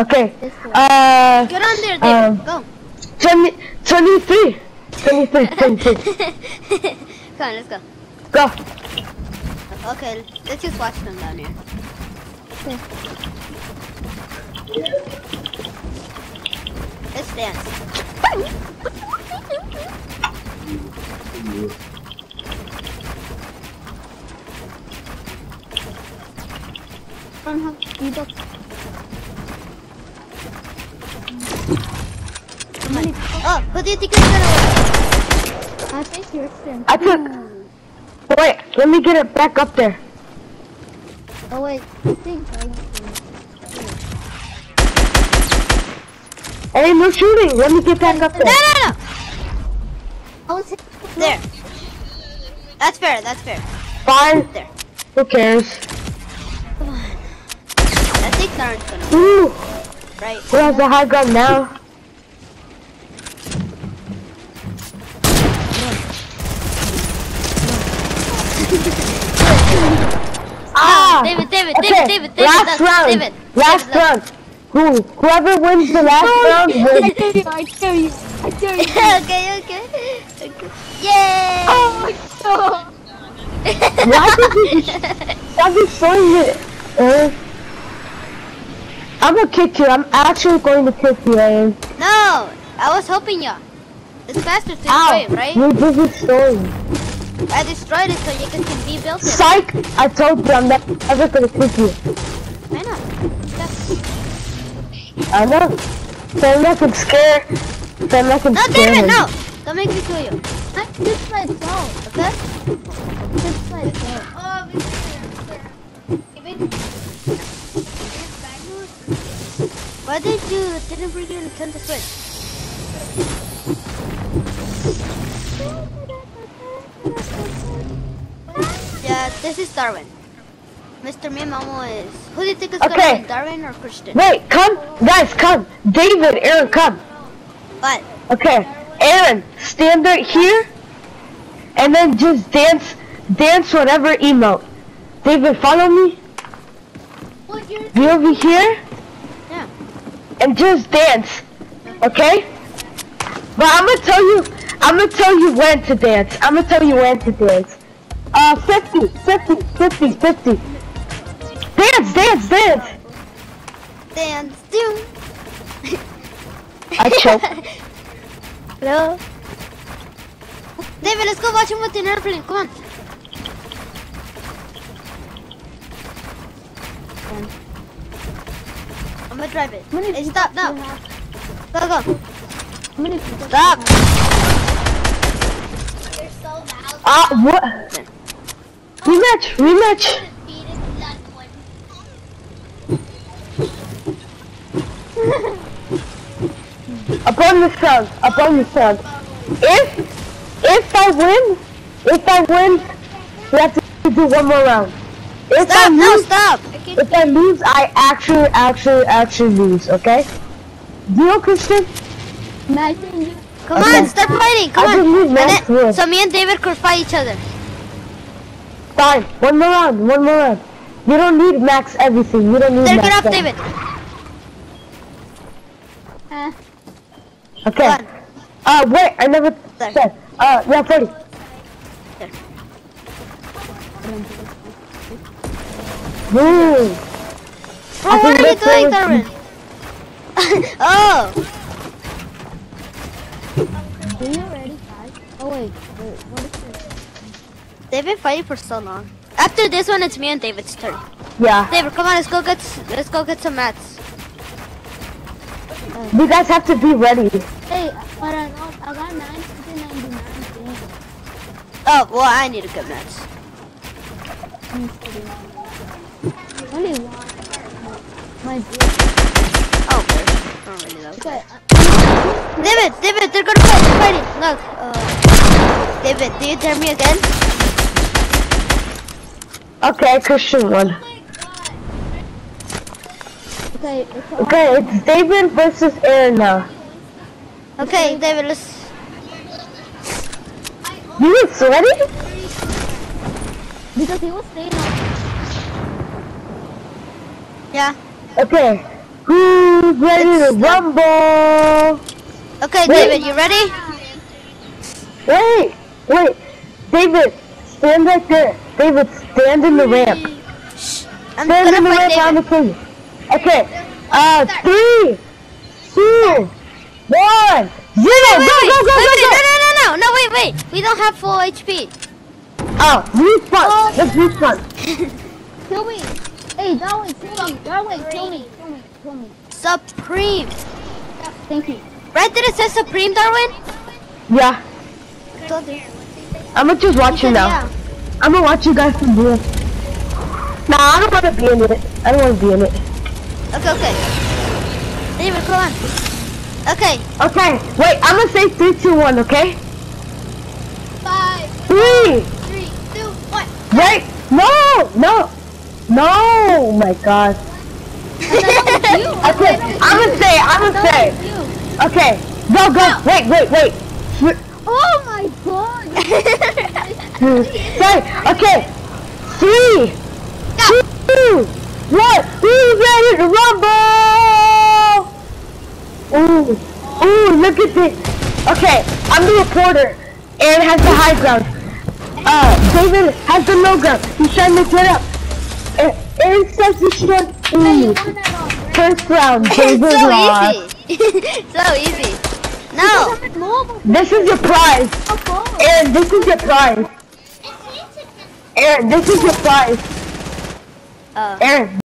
Okay. Uh, Get on there, David. Um, Go. 20, 23. 23, 23. Come on, let's go. Go. Okay, let's just watch them down here. Let's dance. Don't have Oh, who do you think is gonna win? I think you're Stan. I took. Wait, let me get it back up there. Oh wait, I think I Hey, no shooting. Let me get back up there. no, no. I was hit. There. That's fair. That's fair. Fine. There. Who cares? Come on. I think Darren's gonna win, Ooh, right? who has the high ground now? Ah! David, David, Okay, David, David, David, last round. David. Last round. Who? Whoever wins the last round I wins. dare you, I dare you, I dare you. okay, okay. okay. Yay! Oh my god. Why did you stop destroying it? Uh, I'm gonna kick you. I'm actually going to kick you, Aaron. No, I was helping you. It's faster to Ow! right? You just destroyed. I destroyed it so you can rebuild it. Psych! I told you I'm not ever gonna kick you. Why not? I know. So I'm not gonna scare. So I'm not gonna No, scare David, no! Don't make me kill you. I just myself. Okay? Just oh, myself. Why did you didn't bring your Nintendo Switch? This is Darwin. Mr. Mimamo is. Who do you think is Okay. gonna win, Darwin or Christian? Wait, come, guys, come. David, Aaron, come. What? Okay, Aaron, stand right here, and then just dance, dance whatever emote. David, follow me. What Be over here. Yeah. And just dance, okay? But I'm gonna tell you, I'm gonna tell you when to dance. I'm gonna tell you when to dance. Uh, 50, 50, 50, 50. Dance, dance, dance. dance, do. I choked. Hello. David, let's go watch him with the airplane. Come on. I'm gonna drive it. Hey, stop now. Go, go. How many people? Stop. Ah, what? Rematch, rematch. Upon the sun, upon the sun. If, if I win, if I win, we have to do one more round. If Stop. I No, lose, stop. if I lose, I actually, actually, actually lose. Okay? Deal, Christian? Come Okay. on, start fighting. Come I on. then- so me and David could fight each other. Fine. One more round. One more round. You don't need max everything. You don't need There, max get up, everything. David. Uh, Okay. Come. Uh, wait, I never There. said. Uh, yeah, 40. There. Woo! Oh, I what are you doing, what- oh, are you ready, guys? Oh wait, wait, what is this? They've been fighting for so long. After this one, it's me and David's turn. Yeah. David, come on, let's go get let's go get some mats. You guys have to be ready. Hey, but I got, I got 999 things. Oh, well, I need to get mats. Only one. My dear. Oh, okay. I don't really know. Okay, uh, David, David, they're gonna fight. They're fighting. Look. Uh, David, do you dare me again? Okay, Christian won. okay, it's Okay, it's David versus Aaron now. Okay, David, let's. You were sweaty? because he was staying up. Yeah. Okay. Who's ready to rumble? Okay, Wait. David, you ready? Wait, wait. David, stand right there. David, stand in the ramp. I'm Stand in the ramp on the thing. Okay. Uh, three, two, one, zero. Wait, Go, wait, go, go, wait, go, wait, go. no, no, no, no, no, wait, wait. We don't have full HP. Oh, respawn. Let's respawn. Kill me. Hey, Darwin, kill me. Darwin, kill me. Kill me. Kill me. Supreme. Thank you. Right? Did it say Supreme, Darwin? Yeah. I'm gonna just watch you now. Yeah. I'm gonna watch you guys from here. Nah, I don't wanna be in it. I don't wanna be in it. Okay, okay. David, come on. Okay. Okay, wait, I'm gonna say three, two, one, okay? Five, Three! three, two, one. Wait! No! No! No! My god. Okay, I'm gonna say, I'm gonna say. Okay, go, go. Wait, wait, wait. Oh my god. Say, okay. Three, two, one. Who's ready to rumble? Ooh, ooh, look at this. Okay, I'm the reporter. Aaron has the high ground. Uh, David has the low ground. He's trying to get up. A- Aaron says he should. Ooh. First round, David so lost. easy. so easy. No. This is your prize. Aaron, this is your prize. Aaron, this is your prize. Uh, Aaron,